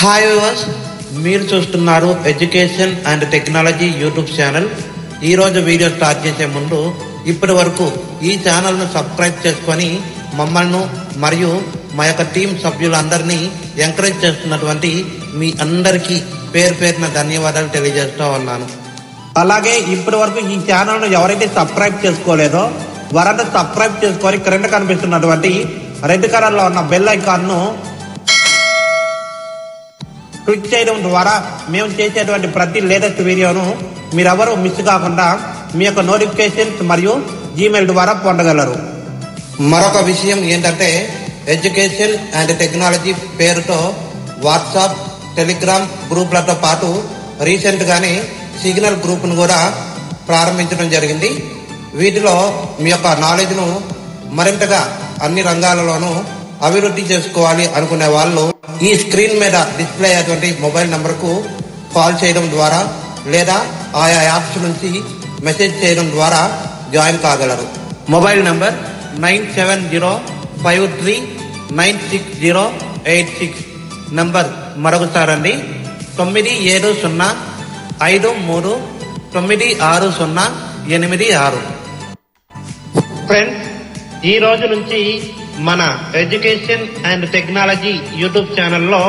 Hi viewers మీరు చూస్తున్నారు education and technology YouTube channel ఈరోజు వీడియో స్టార్ట్ చేసే ముందు ఇప్పటి వరకు ఈ ఛానల్ను సబ్స్క్రైబ్ చేసుకొని మమ్మల్ని మరియు మా యొక్క టీం సభ్యులందరినీ ఎంకరేజ్ చేస్తున్నటువంటి మీ అందరికీ పేరు పేరున ధన్యవాదాలు తెలియజేస్తూ ఉన్నాను. అలాగే ఇప్పటి వరకు ఈ ఛానల్ను ఎవరైతే సబ్స్క్రైబ్ చేసుకోలేదో వారంతా సబ్స్క్రైబ్ చేసుకొని క్రింద కనిపిస్తున్నటువంటి రెడ్ కలర్లో ఉన్న బెల్ ఐకాన్ను క్లిక్ చేయడం ద్వారా మేము చేసేటువంటి ప్రతి లేటెస్ట్ వీడియోను మీరెవరూ మిస్ కాకుండా మీ యొక్క నోటిఫికేషన్స్ మరియు జీమెయిల్ ద్వారా పొందగలరు. మరొక విషయం ఏంటంటే ఎడ్యుకేషన్ అండ్ టెక్నాలజీ పేరుతో వాట్సాప్ టెలిగ్రామ్ గ్రూప్లతో పాటు రీసెంట్గానే సిగ్నల్ గ్రూప్ను కూడా ప్రారంభించడం జరిగింది. వీటిలో మీ యొక్క నాలెడ్జ్ను మరింతగా అన్ని రంగాలలోనూ అభివృద్ధి చేసుకోవాలి అనుకునే వాళ్ళు ఈ స్క్రీన్ మీద డిస్ప్లే అయ్యేటువంటి మొబైల్ నంబర్కు కాల్ చేయడం ద్వారా లేదా ఆయా యాప్స్ నుంచి మెసేజ్ చేయడం ద్వారా join కాగలరు. Mobile number nine seven zero five three nine six zero eight six. Number మరొకసారండి. తొమ్మిది ఏడు సున్నా ఐదు మూడు తొమ్మిది ఆరు సున్నా ఎనిమిది ఆరు. ఫ్రెండ్స్ ఈ రోజు నుంచి మన ఎడ్యుకేషన్ అండ్ టెక్నాలజీ యూట్యూబ్ ఛానల్లో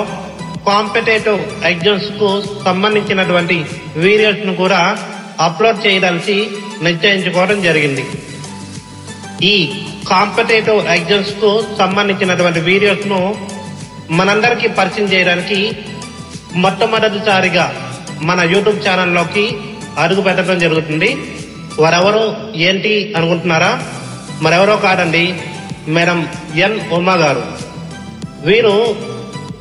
కాంపిటేటివ్ ఎగ్జామ్స్కు సంబంధించినటువంటి వీడియోస్ను కూడా అప్లోడ్ చేయదలిచి నిశ్చయించుకోవడం జరిగింది. ఈ కాంపిటేటివ్ ఎగ్జామ్స్కు సంబంధించినటువంటి వీడియోస్ను మనందరికీ పరిచయం చేయడానికి మొట్టమొదటిసారిగా మన యూట్యూబ్ ఛానల్లోకి అడుగు పెట్టడం జరుగుతుంది. వారెవరు ఏంటి అనుకుంటున్నారా? మరెవరో కాదండి. మేడం ఎన్ ఉమా గారు. వీరు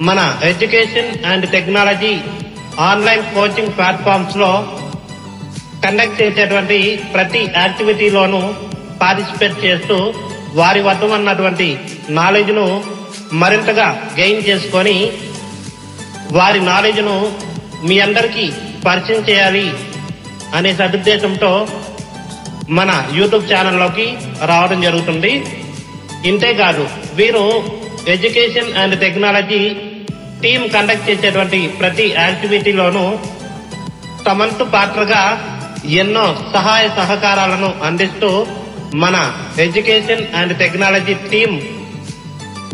మన education and technology online coaching ప్లాట్ఫామ్స్లో conduct చేసేటువంటి ప్రతి యాక్టివిటీలోనూ పార్టిసిపేట్ చేస్తూ వారి వద్ద ఉన్నటువంటి నాలెడ్జ్ను మరింతగా గెయిన్ చేసుకొని వారి నాలెడ్జ్ను మీ అందరికీ పరిచయం చేయాలి అనే సదుద్దేశంతో మన యూట్యూబ్ ఛానల్లోకి రావడం జరుగుతుంది. ఇంతేకాదు వీరు education and technology team conduct చేసేటువంటి ప్రతి యాక్టివిటీలోనూ తమంతు పాత్రగా ఎన్నో సహాయ సహకారాలను అందిస్తూ మన ఎడ్యుకేషన్ అండ్ టెక్నాలజీ టీం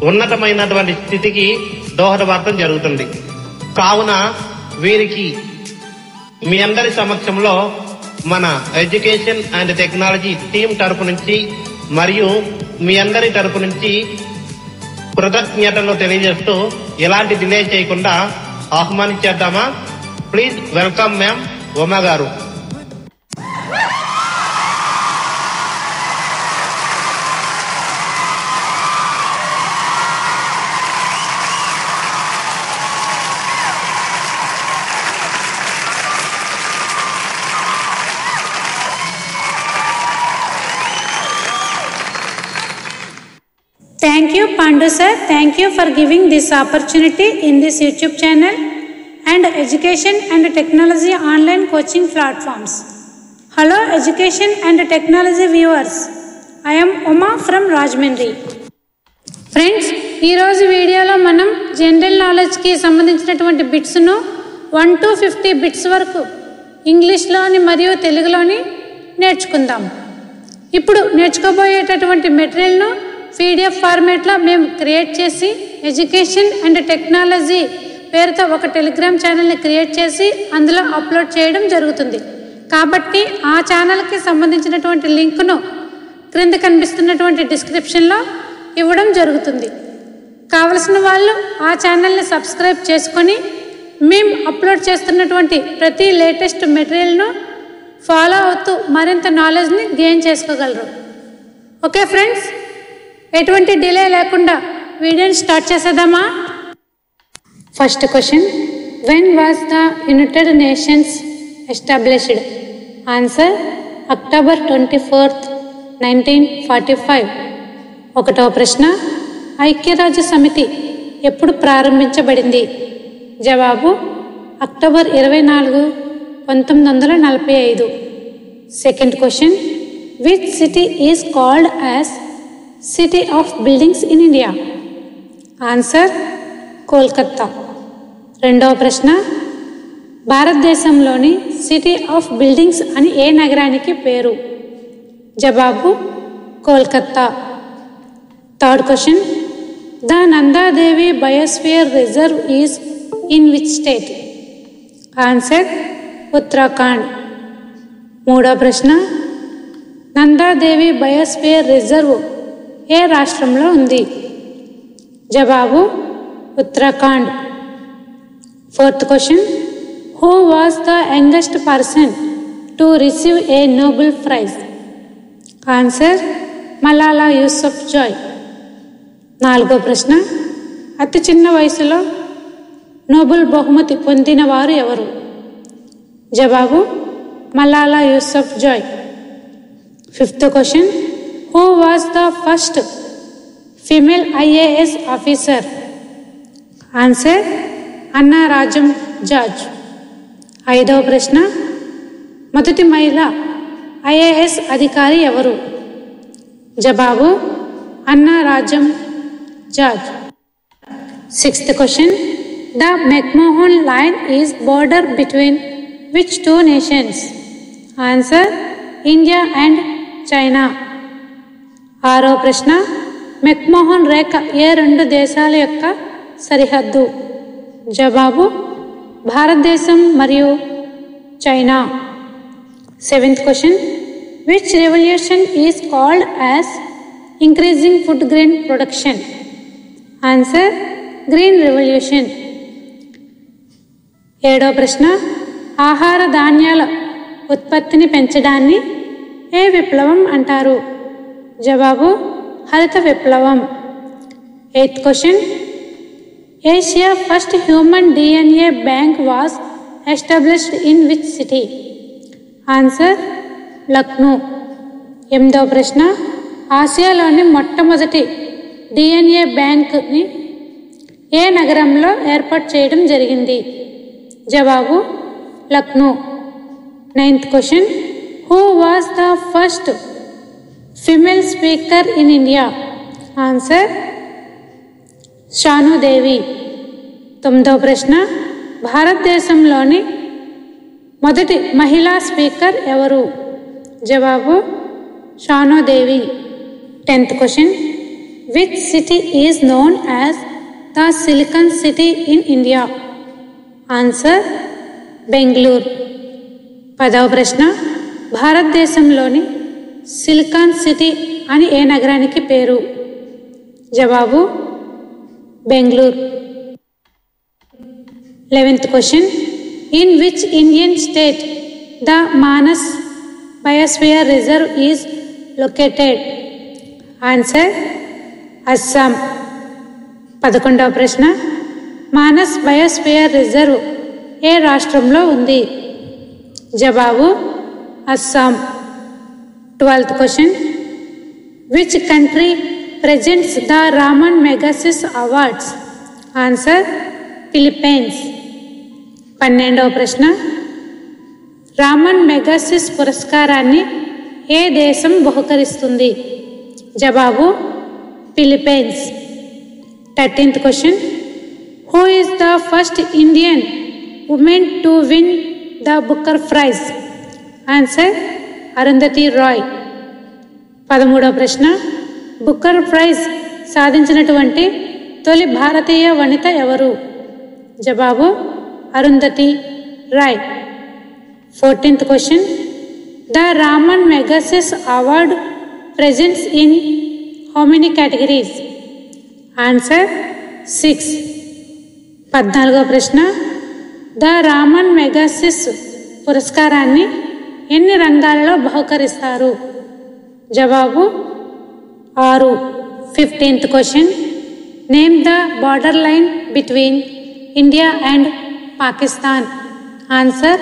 ఉన్నతమైనటువంటి స్థితికి దోహదపడటం జరుగుతుంది. కావున వీరికి మీ అందరి సమక్షంలో మన ఎడ్యుకేషన్ అండ్ టెక్నాలజీ టీం తరపు నుంచి మరియు మీ అందరి తరపు నుంచి కృతజ్ఞతలు తెలియజేస్తూ ఎలాంటి డిలే చేయకుండా ఆహ్వానించేద్దామా? ప్లీజ్ వెల్కమ్ మ్యామ్ ఉమా గారు. Thank you for giving this opportunity in this YouTube channel and education and technology online coaching platforms. Hello, education and technology viewers. I am Uma from Rajmundry. Friends ఈరోజు వీడియోలో మనం general నాలెడ్జ్కి సంబంధించినటువంటి బిట్స్ను one to fifty bits వరకు ఇంగ్లీష్లోని మరియు తెలుగులోని నేర్చుకుందాం ఇప్పుడు నేర్చుకోబోయేటటువంటి మెటీరియల్ను పీడిఎఫ్ ఫార్మేట్లో మేము క్రియేట్ చేసి ఎడ్యుకేషన్ అండ్ టెక్నాలజీ పేరుతో ఒక టెలిగ్రామ్ ఛానల్ని క్రియేట్ చేసి అందులో అప్లోడ్ చేయడం జరుగుతుంది. కాబట్టి ఆ ఛానల్కి సంబంధించినటువంటి లింకును క్రింద కనిపిస్తున్నటువంటి డిస్క్రిప్షన్లో ఇవ్వడం జరుగుతుంది. కావలసిన వాళ్ళు ఆ ఛానల్ని సబ్స్క్రైబ్ చేసుకొని మేము అప్లోడ్ చేస్తున్నటువంటి ప్రతి లేటెస్ట్ మెటీరియల్ను ఫాలో అవుతూ మరింత నాలెడ్జ్ని గెయిన్ చేసుకోగలరు. Okay friends? ఎటువంటి డిలే లేకుండా వీడియోని స్టార్ట్ చేసేద్దామా? First question when was the United Nations established answer October twenty fourth nineteen forty five ఒకటో ప్రశ్న ఐక్యరాజ్య సమితి ఎప్పుడు ప్రారంభించబడింది? జవాబు అక్టోబర్ ఇరవై నాలుగు పంతొమ్మిది వందల నలభై ఐదు. Second question which city is called as city of buildings in India answer Kolkata రెండవ ప్రశ్న భారతదేశంలోని సిటీ ఆఫ్ బిల్డింగ్స్ అని ఏ నగరానికి పేరు? జవాబు Kolkata third question the Nanda Devi biosphere reserve is in which state? Answer Uttarakhand. మూడో ప్రశ్న నందాదేవి బయోస్ఫియర్ రిజర్వ్ ఏ రాష్ట్రంలో ఉంది? జవాబు Uttarakhand. Fourth question. Who was the youngest person to receive a Nobel prize? Answer Malala Yousafzai. నాలుగో ప్రశ్న. అతి చిన్న వయసులో నోబెల్ బహుమతి పొందిన వారు ఎవరు? జవాబు Malala Yousafzai. Fifth question. Who was the first female IAS officer answer Anna Rajam George ఐదవ ప్రశ్న మొదటి మహిళ ఐఏఎస్ అధికారి ఎవరు? జవాబు Anna Rajam George sixth question the McMahon line is border between which two nations? Answer India and China. ఆరో ప్రశ్న McMahon రేఖ ఏ రెండు దేశాల యొక్క సరిహద్దు? జవాబు భారతదేశం మరియు China. Seventh question which revolution is called as increasing food grain production answer green revolution ఏడో ప్రశ్న ఆహార ధాన్యాల ఉత్పత్తిని పెంచడాన్ని ఏ విప్లవం అంటారు? జవాబు హరిత విప్లవం. Eighth question. Asia first human DNA bank was established in which city? Answer Lucknow. ఎనిమిదవ ప్రశ్న. ఆసియాలోని మొట్టమొదటి డిఎన్ఏ బ్యాంక్ని ఏ నగరంలో ఏర్పాటు చేయడం జరిగింది? జవాబు Lucknow. Ninth question. Who was the first female speaker in India. Answer Shanno Devi తొమ్మిదవ ప్రశ్న భారతదేశంలోని మొదటి మహిళా స్పీకర్ ఎవరు? జవాబు Shanno Devi tenth question which city is known as the silicon city in India? Answer Bengaluru. పదవ ప్రశ్న భారతదేశంలోని సిలికాన్ సిటీ అని ఏ నగరానికి పేరు? జవాబు Bengaluru. Eleventh question. In which Indian state the Manas biosphere reserve is located? Answer Assam. పదకొండవ ప్రశ్న. మానస్ బయోస్ఫియర్ రిజర్వ్ ఏ రాష్ట్రంలో ఉంది? జవాబు Assam. Twelfth question which country presents the Ramon Magsaysay awards answer Philippines పన్నెండవ ప్రశ్న. రామన్ మెగాసిస్ పురస్కారాన్ని ఏ దేశం బహుకరిస్తుంది? జవాబు Philippines thirteenth question who is the first Indian woman to win the Booker prize answer Arundhati Roy. పదమూడవ ప్రశ్న. Booker praise సాధించినటువంటి తొలి భారతీయ వనిత ఎవరు? జవాబు Arundhati Roy. Fourteenth question. The Ramon Magsaysay award presents in how many answer six. పద్నాలుగో ప్రశ్న. The Ramon Magsaysay పురస్కారాన్ని ఎన్ని రంగాలలో బహుకరిస్తారు? జవాబు ఆరు. Fifteenth question. Name the border line between India and Pakistan. Answer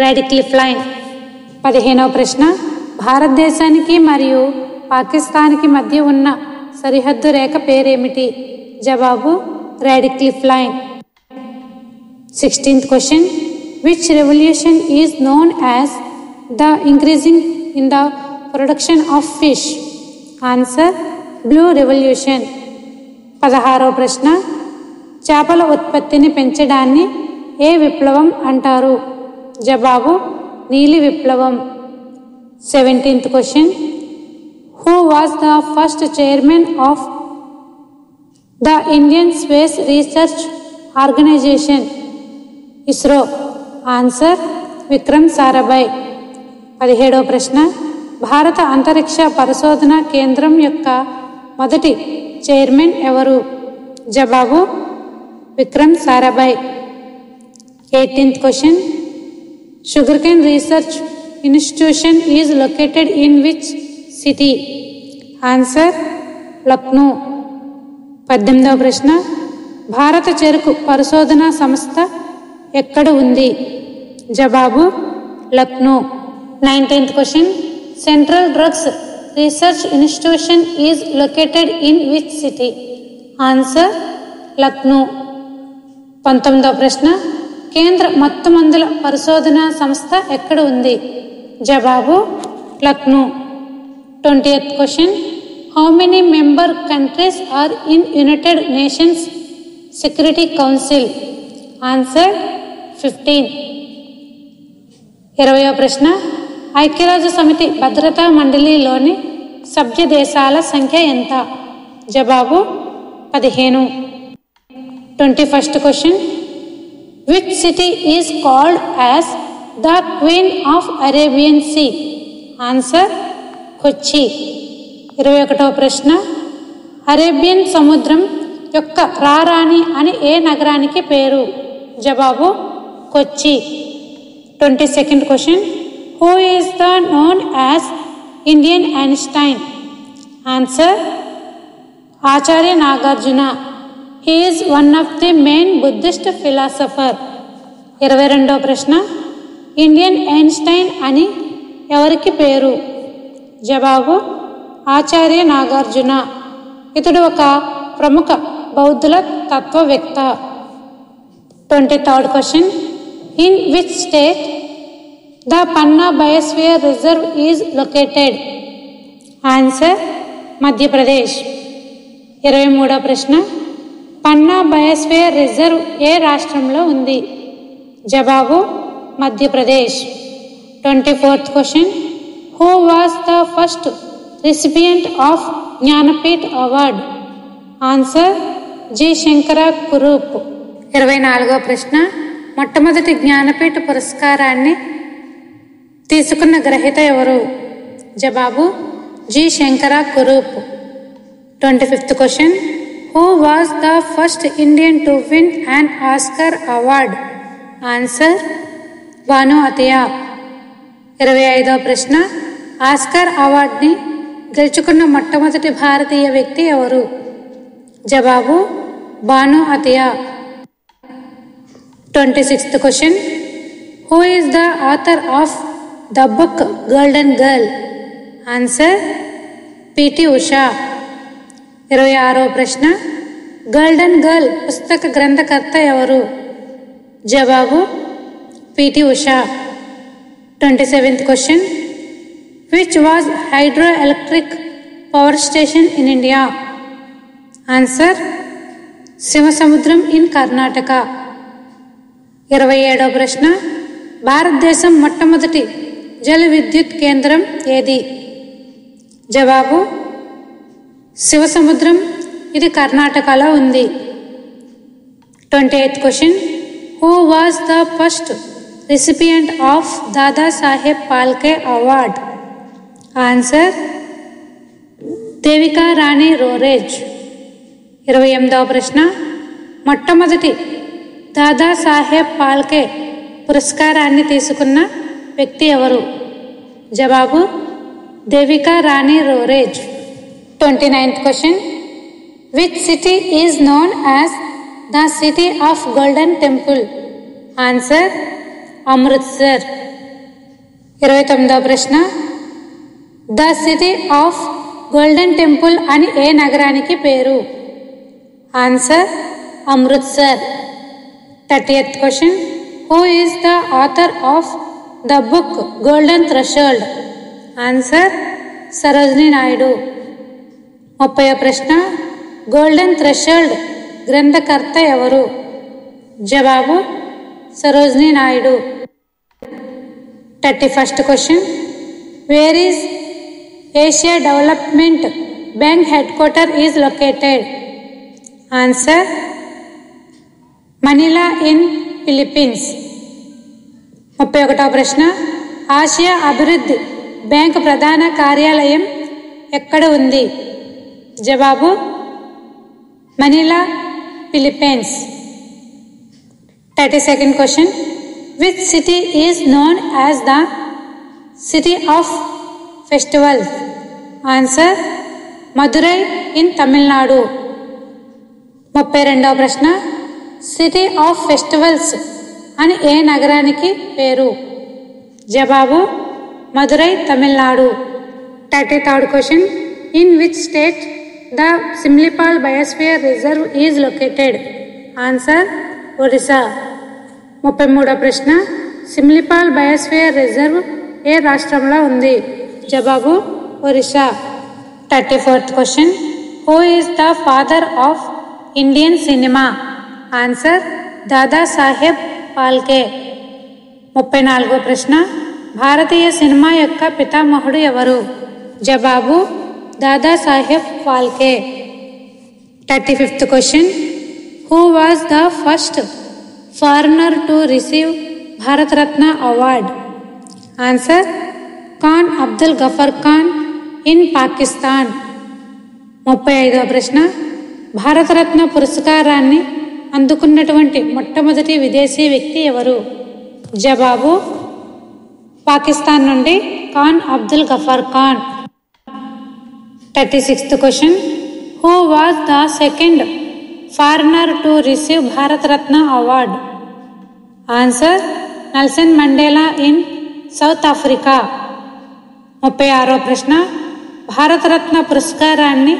Radcliffe line పదిహేనవ ప్రశ్న. భారతదేశానికి మరియు పాకిస్తాన్కి మధ్య ఉన్న సరిహద్దు రేఖ పేరేమిటి? జవాబు Radcliffe line sixteenth question. Which revolution is known as the increasing in the production of fish answer blue revolution పదహారవ ప్రశ్న చేపల ఉత్పత్తిని పెంచడాన్ని ఏ విప్లవం అంటారు? జవాబు నీలి విప్లవం. Seventeenth question who was the first chairman of the Indian space research organisation ISRO answer Vikram Sarabhai పదిహేడవ ప్రశ్న. భారత అంతరిక్ష పరిశోధన కేంద్రం యొక్క మొదటి చైర్మన్ ఎవరు? జవాబు Vikram Sarabhai. Eighteenth question sugar cane research institution is located in which city answer Lucknow పద్దెనిమిదవ ప్రశ్న. భారత చెరుకు పరిశోధనా సంస్థ ఎక్కడ ఉంది? జవాబు Lucknow nineteenth question central drugs research institution is located in which city answer Lucknow పంతొమ్మిదవ ప్రశ్న. కేంద్ర మత్తు మందుల పరిశోధనా సంస్థ ఎక్కడ ఉంది? జవాబు Lucknow twenty eighth question how many member countries are in United Nations security council answer fifteen ఇరవయో ప్రశ్న. ఐక్యరాజ్య సమితి భద్రతా మండలిలోని సభ్య దేశాల సంఖ్య ఎంత? జవాబు పదిహేను. Twenty first question. Which city is called as the queen of Arabian sea answer Kochi ఇరవై ఒకటవ ప్రశ్న. అరేబియన్ సముద్రం యొక్క రారాణి అని ఏ నగరానికి పేరు? జవాబు Kochi twenty second question. Who is the known as Indian Einstein answer Acharya Nagarjuna he is one of the main Buddhist philosopher ఇరవై రెండవ ప్రశ్న ఇండియన్ ఐన్స్టైన్ అని ఎవరికి పేరు? జవాబు ఆచార్య నాగార్జున ఇతడు ఒక ప్రముఖ బౌద్ధుల తత్వవేత్త. Twenty third question in which state the Panna biosphere reserve is located answer Madhya Pradesh ఇరవై మూడో ప్రశ్న. పన్నా బయోస్ఫియర్ రిజర్వ్ ఏ రాష్ట్రంలో ఉంది? జవాబు Madhya Pradesh twenty fourth question. Who was the first recipient of Jnanpith award answer G Sankara Kurup ఇరవై నాలుగో ప్రశ్న. మొట్టమొదటి జ్ఞానపీఠ పురస్కారాన్ని తీసుకున్న గ్రహీత ఎవరు? జవాబు G. Sankara Kurup. Twenty fifth question. Who was the first Indian to win and Oscar award answer Bhanu Athaiya ఇరవై ఐదవ ప్రశ్న. ఆస్కర్ అవార్డ్ని గెలుచుకున్న మొట్టమొదటి భారతీయ వ్యక్తి ఎవరు? జవాబు Bhanu Athaiya twenty sixth question. Who is the author of the book golden girl answer P T Usha ఇరవై ఆరో ప్రశ్న. గోల్డెన్ గర్ల్ పుస్తక గ్రంథకర్త ఎవరు? జవాబు P T Usha twenty seventh question. Which was hydro electric power station in India answer Sivasamudram in Karnataka ఇరవై ఏడవ ప్రశ్న. భారతదేశం మొట్టమొదటి జల విద్యుత్ కేంద్రం ఏది? జవాబు శివసముద్రం. ఇది కర్ణాటకలో ఉంది. Twenty eighth question. Who was the first recipient of Dadasaheb Phalke award answer Devika Rani Roerich ఇరవై ఎనిమిదవ ప్రశ్న. మొట్టమొదటి దాదాసాహెబ్ పాల్కే పురస్కారాన్ని తీసుకున్న వ్యక్తి ఎవరు? జవాబు Devika Rani Roerich. Twenty ninth question. Which city is known as the city of golden temple answer Amritsar ఇరవై తొమ్మిదవ ప్రశ్న. The city of golden temple అని ఏ నగరానికి పేరు? Answer Amritsar thirty eighth question. Who is the author of the book golden threshold answer Sarojini Naidu ముప్పై ప్రశ్న golden threshold గ్రంథకర్త ఎవరు? జవాబు Sarojini Naidu thirty first question where is Asia development bank head quarter is located answer Manila in Philippines ముప్పై ఒకటవ ప్రశ్న. Asia అభివృద్ధి bank ప్రధాన కార్యాలయం ఎక్కడ ఉంది? జవాబు Manila Philippines. Thirty second question. Which city is known as the city of festivals answer Madurai in Tamil Nadu ముప్పై రెండవ ప్రశ్న. సిటీ ఆఫ్ ఫెస్టివల్స్ అని ఏ నగరానికి పేరు? జవాబు Madurai Tamil Nadu. Thirty third question in which state the Similipal biosphere reserve is located answer Orissa ముప్పై మూడో ప్రశ్న సిమ్లిపాల్ బయోస్ఫియర్ రిజర్వ్ ఏ రాష్ట్రంలో ఉంది? జవాబు Orissa. Thirty fourth question who is the father of Indian cinema answer Dada Saheb Phalke. ముప్పై నాలుగో ప్రశ్న. భారతీయ సినిమా యొక్క పితామహుడు ఎవరు? జవాబు Dadasaheb Phalke. Thirty fifth question. Who was the first foreigner to receive Bharat Ratna award? Answer Khan Abdul Ghaffar Khan in Pakistan. ముప్పై ఐదవ ప్రశ్న. భారతరత్న పురస్కారాన్ని అందుకున్నటువంటి మొట్టమొదటి విదేశీ వ్యక్తి ఎవరు? జవాబు పాకిస్తాన్ నుండి Khan Abdul Ghaffar Khan. Thirty sixth question. Who was the second foreigner to receive Bharat Ratna award? Answer Nelson Mandela in South Africa. ముప్పై ఆరో ప్రశ్న. భారతరత్న పురస్కారాన్ని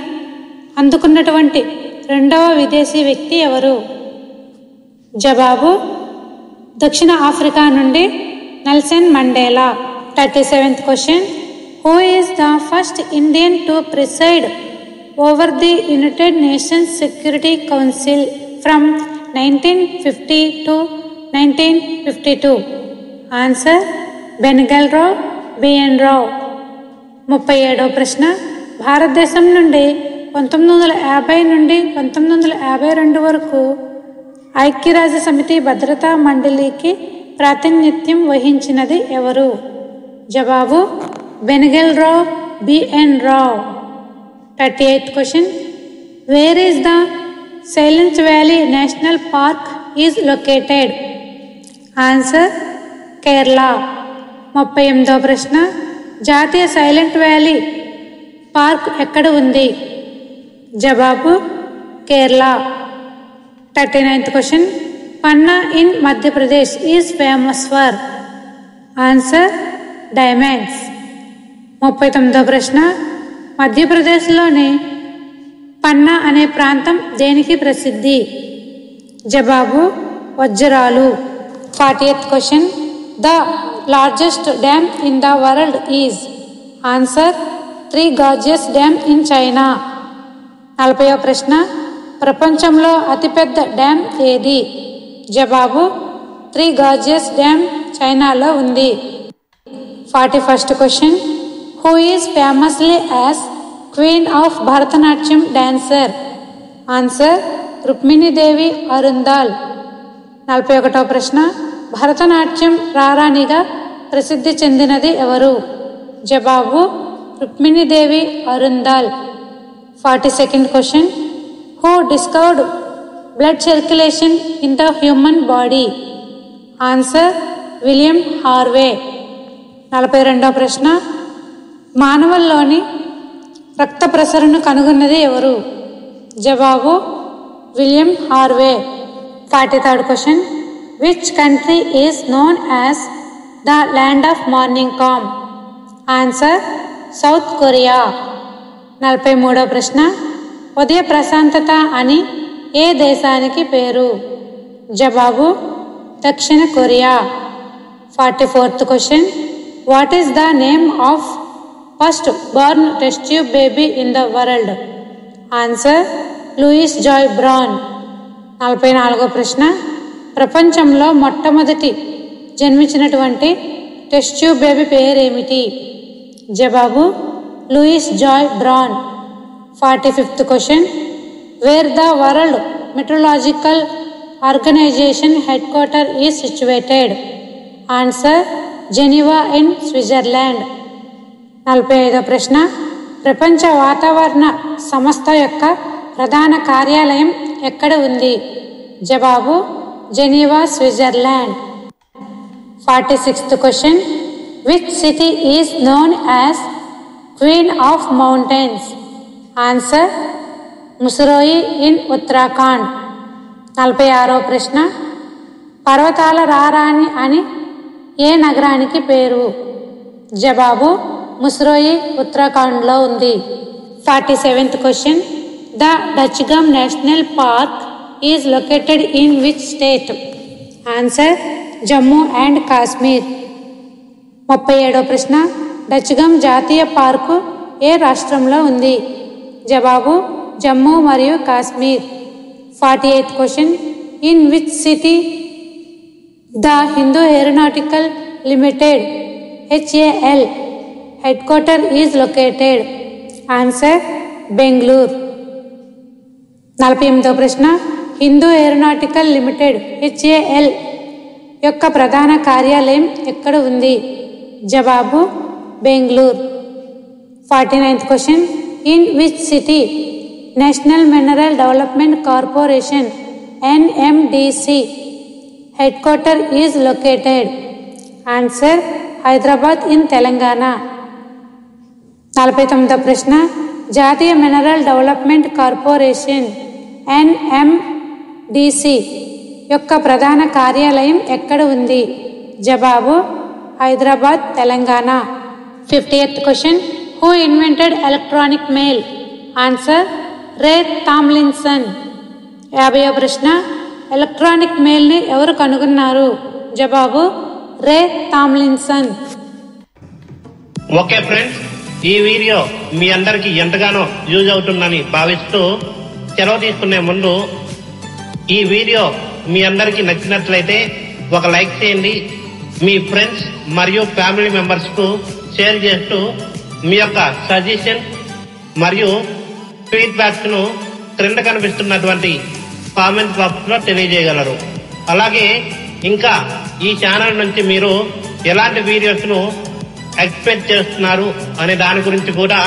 అందుకున్నటువంటి రెండవ విదేశీ వ్యక్తి ఎవరు? జవాబు దక్షిణ ఆఫ్రికా నుండి Nelson Mandela. Thirty seventh question. Who is the first Indian to preside over the United Nations security council from nineteen fifty to nineteen fifty two answer Benegal Rau B N Rau ముప్పై ఏడవ ప్రశ్న. భారతదేశం నుండి పంతొమ్మిది వందల యాభై నుండి పంతొమ్మిది వందల యాభై రెండు వరకు ఐక్యరాజ్య సమితి భద్రతా మండలికి ప్రాతినిధ్యం వహించినది ఎవరు? జవాబు Benegal Rau B N Rau. Thirty eighth question. Where is the silence valley national park is located? Answer Kerala. ముప్పై ఎనిమిదవ ప్రశ్న. జాతీయ సైలెంట్ వ్యాలీ పార్క్ ఎక్కడ ఉంది? జవాబు Kerala. Thirty ninth question Panna in Madhya Pradesh is famous for answer diamonds ముప్పై తొమ్మిదో ప్రశ్న మధ్యప్రదేశ్లోని పన్నా అనే ప్రాంతం దేనికి ప్రసిద్ధి జవాబు వజ్రాలు forty eighth question the largest dam in the world is answer three gorges dam in China నలభైవ ప్రశ్న ప్రపంచంలో అతిపెద్ద డ్యామ్ ఏది? జవాబు త్రీ గార్జియస్ డ్యామ్ చైనాలో ఉంది. Forty first question. Who is famously as queen of Bharatanatyam dancer? Answer Rukmini Devi Arundale నలభై ఒకటవ ప్రశ్న. భరతనాట్యం రారాణిగా ప్రసిద్ధి చెందినది ఎవరు? జవాబు Rukmini Devi Arundale forty second question. Who discovered blood circulation in the human body. Answer William Harvey. నలభై రెండవ ప్రశ్న. మానవుల్లోని రక్త ప్రసరణను కనుగొన్నది ఎవరు? జవాబు William Harvey. Forty third question. Which country is known as the land of morning calm? Answer South Korea. నలభై మూడవ ప్రశ్న. ఉదయ ప్రశాంతత అని ఏ దేశానికి పేరు? జవాబు దక్షిణ Korea. Forty fourth question. What is the name of first born test tube baby in the world? Answer Louise Joy Brown. నలభై నాలుగో ప్రశ్న. ప్రపంచంలో మొట్టమొదటి జన్మించినటువంటి టెస్ట్ ట్యూబ్ బేబీ పేరేమిటి? జవాబు Louise Joy Brown. Forty fifth question. Where the world meteorological organization head quarter is situated? Answer Geneva in Switzerland. నలభై ఐదో ప్రశ్న. ప్రపంచ వాతావరణ సంస్థ యొక్క ప్రధాన కార్యాలయం ఎక్కడ ఉంది? జవాబు Geneva Switzerland. Forty sixth question. Which city is known as queen of mountains? Answer Mussoorie in Uttarakhand. నలభై ఆరో ప్రశ్న. పర్వతాల రారాణి అని ఏ నగరానికి పేరు? జవాబు ముసురోయి ఉత్తరాఖండ్లో ఉంది. Forty seventh question. The Dachigam national park is located in which state? Answer Jammu and Kashmir. ముప్పై ఏడో ప్రశ్న. డచ్గమ్ జాతీయ పార్కు ఏ రాష్ట్రంలో ఉంది? జవాబు జమ్మూ మరియు Kashmir. Forty eighth question. In which city the Hindu aeronautical limited HAL head quarter is located? Answer Bengaluru. నలభై ఎనిమిదో ప్రశ్న. హిందూ ఏరోనాటికల్ లిమిటెడ్ హెచ్ఏఎల్ యొక్క ప్రధాన కార్యాలయం ఎక్కడ ఉంది? జవాబు Bengaluru. Forty ninth question. In which city? National mineral development corporation NMDC head quarter is located. Answer Hyderabad in Telangana. నలభై తొమ్మిదో ప్రశ్న. జాతీయ మినరల్ డెవలప్మెంట్ కార్పొరేషన్ ఎన్ఎండిసి యొక్క ప్రధాన కార్యాలయం ఎక్కడ ఉంది? జవాబు Hyderabad Telangana. Fifty eighth question. Who invented electronic mail answer Ray Tomlinson యాభైవ ప్రశ్న ఎలక్ట్రానిక్ మెయిల్ని ఎవరు కనుగొన్నారు? జవాబు రే తామ్లిన్సన్ ఓకే ఫ్రెండ్స్ ఈ వీడియో మీ అందరికి ఎంతగానో యూజ్ అవుతుందని భావిస్తూ సెలవు తీసుకునే ముందు ఈ వీడియో మీ అందరికి నచ్చినట్లయితే ఒక లైక్ చేయండి. మీ ఫ్రెండ్స్ మరియు ఫ్యామిలీ మెంబర్స్కు షేర్ చేస్తూ మీ యొక్క సజెషన్ మరియు ఫీడ్బ్యాక్స్ను క్రింద కనిపిస్తున్నటువంటి కామెంట్ బాక్స్లో తెలియజేయగలరు. అలాగే ఇంకా ఈ ఛానల్ నుంచి మీరు ఎలాంటి వీడియోస్ను ఎక్స్పెక్ట్ చేస్తున్నారు అనే దాని గురించి కూడా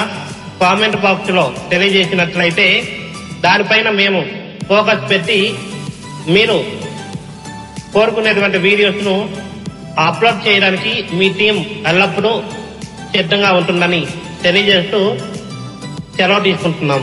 కామెంట్ బాక్స్లో తెలియజేసినట్లయితే దానిపైన మేము ఫోకస్ పెట్టి మీరు కోరుకునేటువంటి వీడియోస్ను అప్లోడ్ చేయడానికి మీ టీం ఎల్లప్పుడూ సిద్ధంగా ఉంటుందని తెలియజేస్తూ సెలవు తీసుకుంటున్నాం.